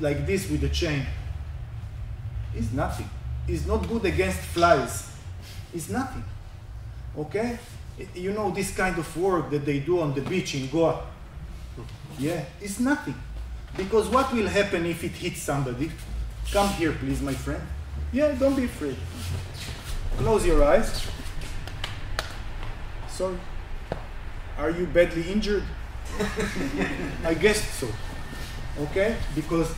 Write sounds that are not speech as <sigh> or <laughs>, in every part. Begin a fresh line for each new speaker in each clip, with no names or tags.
like this with the chain is nothing. It's not good against flies. It's nothing. Okay? You know this kind of work that they do on the beach in Goa. Yeah, it's nothing. Because what will happen if it hits somebody? Come here, please, my friend. Yeah, don't be afraid. Close your eyes. Sorry. Are you badly injured? <laughs> I guess so. Okay? Because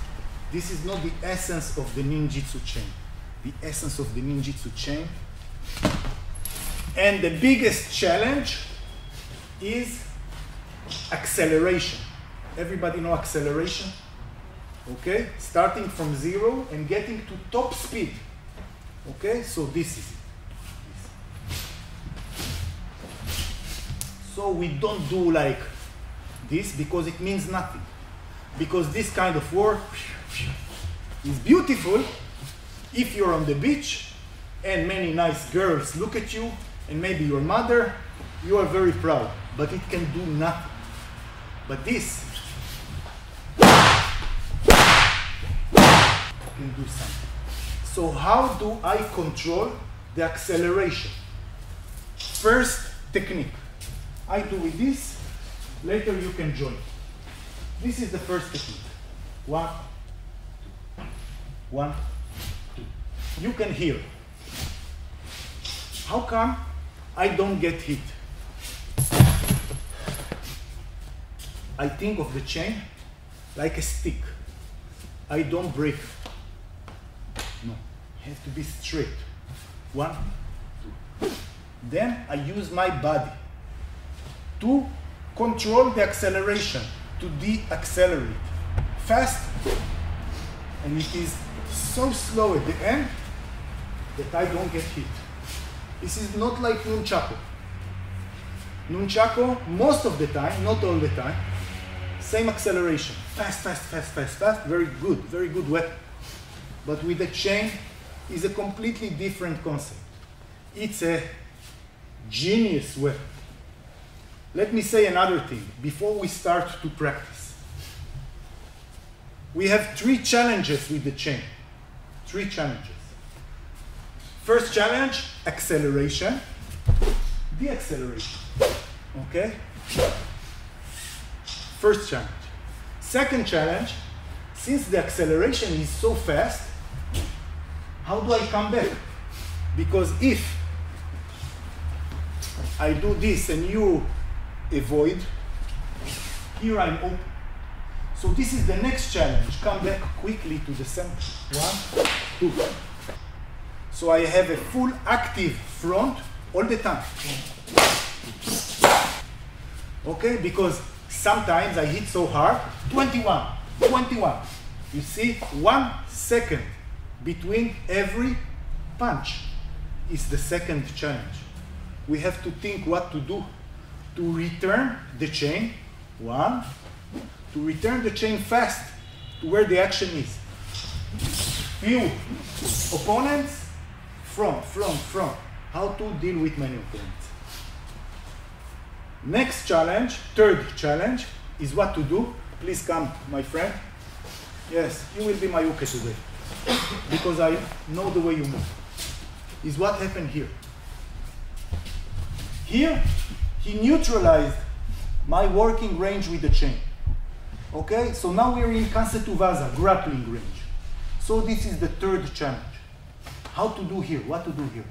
this is not the essence of the ninjutsu chain. The essence of the ninjutsu chain. And the biggest challenge is acceleration. Everybody know acceleration? Okay? Starting from zero and getting to top speed. Okay? So this is it. So we don't do like this because it means nothing. Because this kind of work is beautiful if you're on the beach and many nice girls look at you and maybe your mother, you are very proud, but it can do nothing. But this can do something. So how do I control the acceleration? First technique. I do with this, later you can join. This is the first technique. One, two. One, two. You can hear. How come I don't get hit? I think of the chain like a stick. I don't break. No, it has to be straight. One, two. Then I use my body to control the acceleration, to de-accelerate. Fast, and it is so slow at the end that I don't get hit. This is not like nunchaku. Nunchaku, most of the time, not all the time, same acceleration. Fast, fast, fast, fast, fast. Very good, very good weapon. But with the chain, is a completely different concept. It's a genius weapon. Let me say another thing before we start to practice. We have three challenges with the chain. Three challenges. First challenge, acceleration, deceleration. Okay? First challenge. Second challenge, since the acceleration is so fast, how do I come back? Because if I do this and you avoid, here I'm open. So this is the next challenge. Come back quickly to the center. One, two. So I have a full active front all the time. Okay, because sometimes I hit so hard, 21, 21. You see, one second between every punch is the second challenge. We have to think what to do to return the chain, one, to return the chain fast to where the action is. Few opponents, from, from, front. How to deal with many opponents. Next challenge, third challenge, is what to do. Please come, my friend. Yes, you will be my uke today. because I know the way you move. Is what happened here. Here, he neutralized my working range with the chain. Okay, so now we're in Kansetsu waza, grappling range. So this is the third challenge. How to do here, what to do here.